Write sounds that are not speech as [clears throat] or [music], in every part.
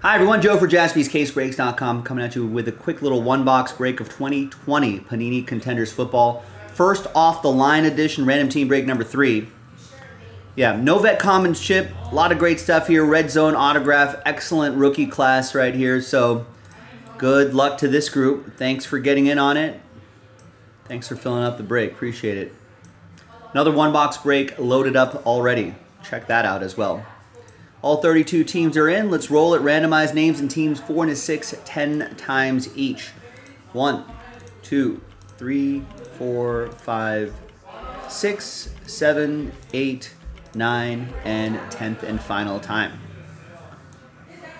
Hi everyone, Joe for jaspyscasebreaks.com coming at you with a quick little one box break of 2020 Panini Contenders Football. First off the line edition, random team break number three. Yeah, no vet commons chip, a lot of great stuff here. Red zone autograph, excellent rookie class right here. So good luck to this group. Thanks for getting in on it. Thanks for filling up the break, appreciate it. Another one box break loaded up already. Check that out as well. All 32 teams are in. Let's roll it. Randomize names and teams four and six, ten times each. One, two, three, four, five, six, seven, eight, nine, and tenth and final time.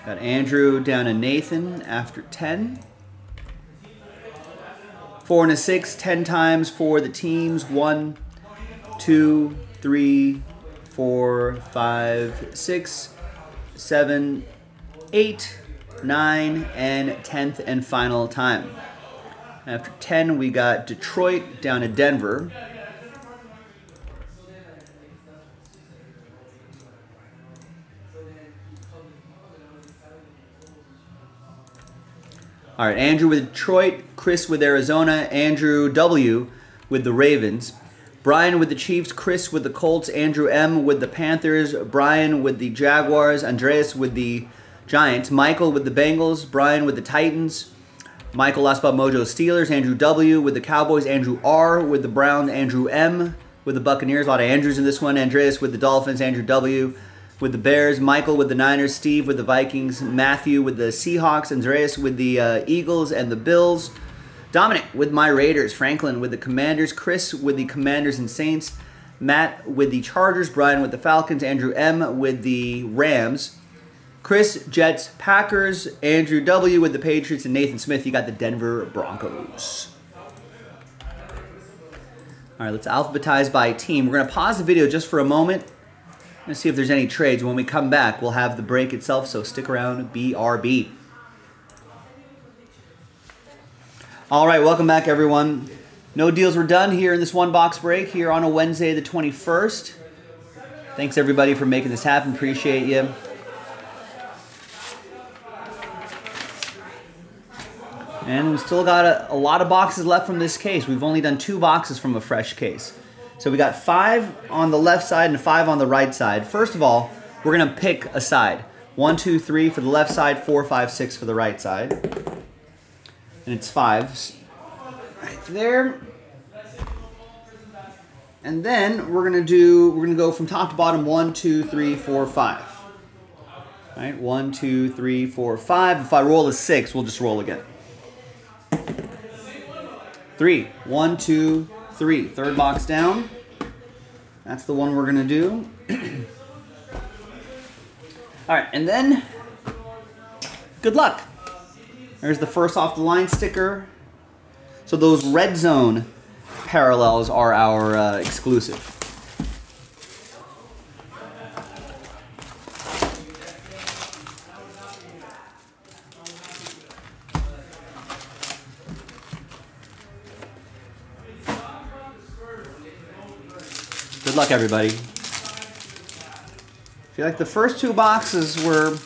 Got Andrew down to Nathan after 10. Four and a six, ten times for the teams. One, two, three, four, five, six, seven, eight, nine, and tenth and final time. After 10, we got Detroit down to Denver. All right, Andrew with Detroit, Chris with Arizona, Andrew W with the Ravens. Brian with the Chiefs, Chris with the Colts, Andrew M with the Panthers, Brian with the Jaguars, Andreas with the Giants, Michael with the Bengals, Brian with the Titans, Michael last about Mojo Steelers, Andrew W with the Cowboys, Andrew R with the Browns, Andrew M with the Buccaneers, a lot of Andrews in this one, Andreas with the Dolphins, Andrew W with the Bears, Michael with the Niners, Steve with the Vikings, Matthew with the Seahawks, Andreas with the uh, Eagles and the Bills. Dominic with my Raiders, Franklin with the Commanders, Chris with the Commanders and Saints, Matt with the Chargers, Brian with the Falcons, Andrew M with the Rams, Chris Jets, Packers, Andrew W with the Patriots, and Nathan Smith, you got the Denver Broncos. All right, let's alphabetize by team. We're going to pause the video just for a moment and see if there's any trades. When we come back, we'll have the break itself, so stick around, BRB. All right, welcome back, everyone. No deals were done here in this one box break here on a Wednesday, the 21st. Thanks, everybody, for making this happen. Appreciate you. And we still got a, a, lot of boxes left from this case. We've only done two boxes from a fresh case. So we got five on the left side and five on the right side. First of all, we're going to pick a side. One, two, three for the left side, four, five, six for the right side and it's fives right there. And then we're gonna do, we're gonna go from top to bottom, one, two, three, four, five. All right, one, two, three, four, five. If I roll a six, we'll just roll again. Three, one, two, three. Third box down. That's the one we're gonna do. [clears throat] All right, and then good luck. There's the first off the line sticker. So those red zone parallels are our uh, exclusive. Good luck, everybody. I feel like the first two boxes were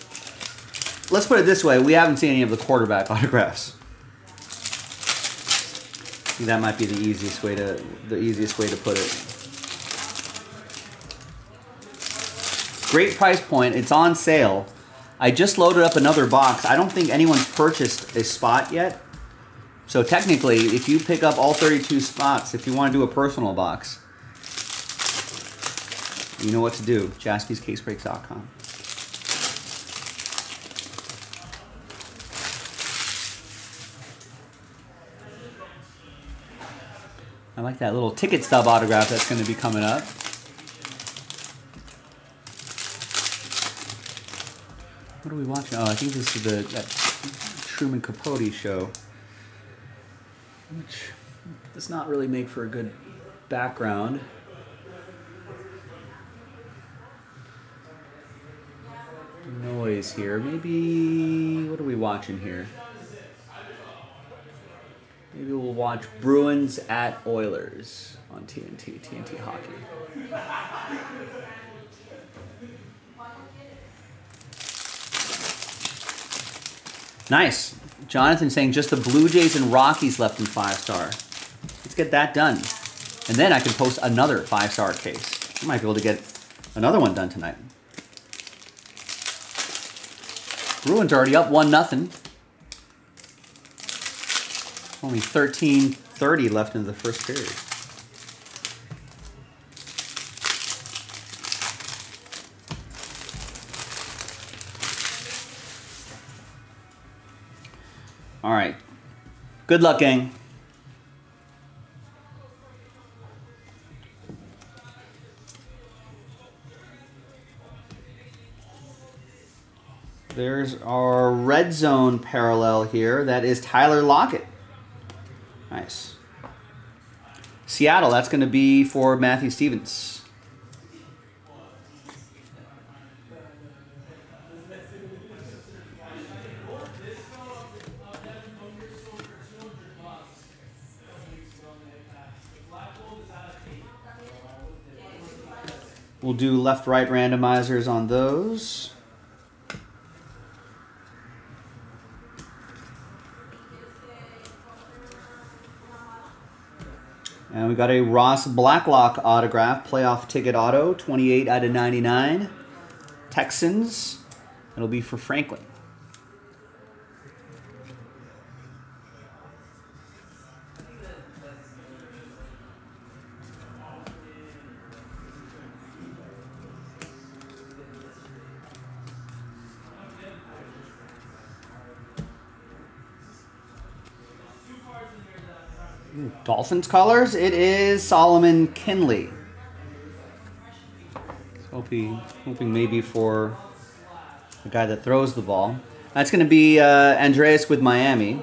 let's put it this way: we haven't seen any of the quarterback [laughs] autographs. I think that might be the easiest way to the easiest way to put it. Great price point. It's on sale. I just loaded up another box. I don't think anyone's purchased a spot yet. So technically, if you pick up all 32 spots, if you want to do a personal box, you know what to do. JaspysCaseBreaks.com. like that little ticket stub autograph that's going to be coming up. What are we watching? Oh, I think this is the that Truman Capote show, which does not really make for a good background. Noise here. Maybe what are we watching here? Maybe we'll watch Bruins at Oilers on TNT, TNT Hockey. Nice. Jonathan saying just the Blue Jays and Rockies left in five star. Let's get that done. And then I can post another five star case. I might be able to get another one done tonight. Bruins already up 1 nothing. Only 13.30 left in the first period. All right. Good luck, gang. There's our red zone parallel here. That is Tyler Lockett. Nice. Seattle, that's going to be for Matthew Stevens. We'll do left-right randomizers on those. And we got a Ross Blacklock autograph, playoff ticket auto, 28 out of 99. Texans. It'll be for Franklin. Dolphins colors. It is Solomon Kindley. Hoping, hoping maybe for the guy that throws the ball. That's going to be uh, Andreas with Miami.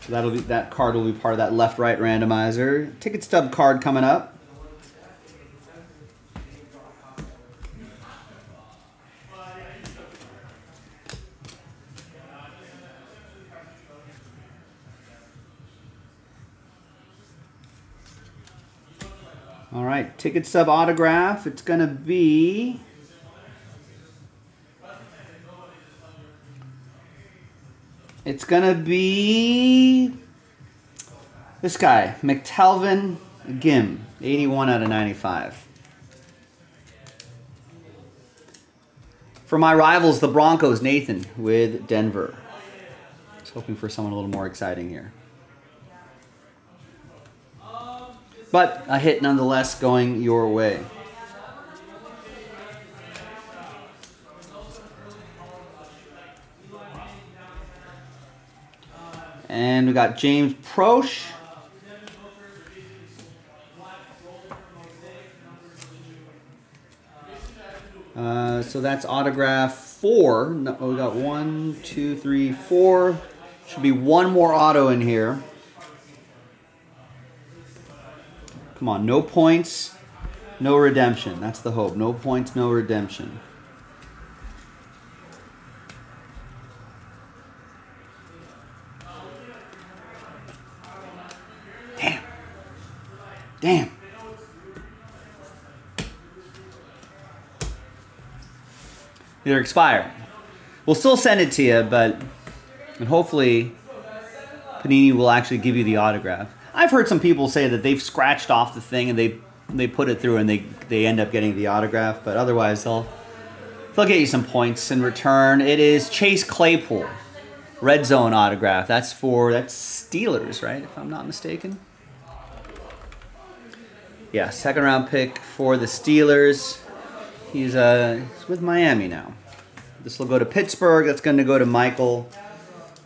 So that'll be that card will be part of that left-right randomizer. Ticket stub card coming up. All right, ticket stub autograph. It's going to be... It's going to be this guy, McTelvin Agim, 81 out of 95. For my rivals, the Broncos, Nathan with Denver. I was hoping for someone a little more exciting here. But a hit nonetheless going your way. And we got James Proche. Uh, so that's autograph four. No, we got one, two, three, four. Should be one more auto in here. Come on, no points, no redemption. That's the hope. No points, no redemption. Damn. Damn. They're expired. We'll still send it to you, but and hopefully Panini will actually give you the autograph. I've heard some people say that they've scratched off the thing and they they put it through and they they end up getting the autograph, but otherwise they'll they'll get you some points in return. It is Chase Claypool, red zone autograph. That's for that's Steelers, right? If I'm not mistaken. Yeah, second round pick for the Steelers. He's uh he's with Miami now. This will go to Pittsburgh. That's going to go to Michael.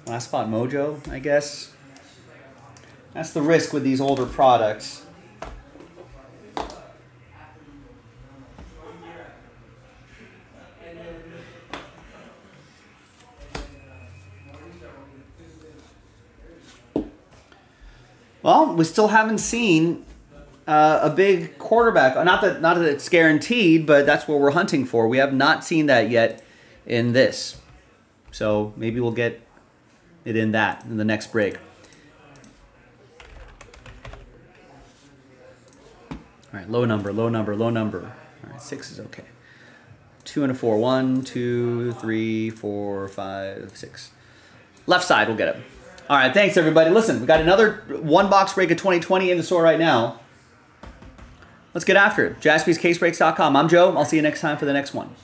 Last spot Mojo, I guess. That's the risk with these older products. Well, we still haven't seen uh, a big quarterback. Not that not that it's guaranteed, but that's what we're hunting for. We have not seen that yet in this. So maybe we'll get it in that in the next break. All right, low number, low number, low number. All right. Six is okay. Two and a four. One, two, three, four, five, six. Left side we'll get it. All right, thanks everybody. Listen, we got another one box break of 2020 in the store right now. Let's get after it. JaspysCaseBreaks.com. I'm Joe. I'll see you next time for the next one.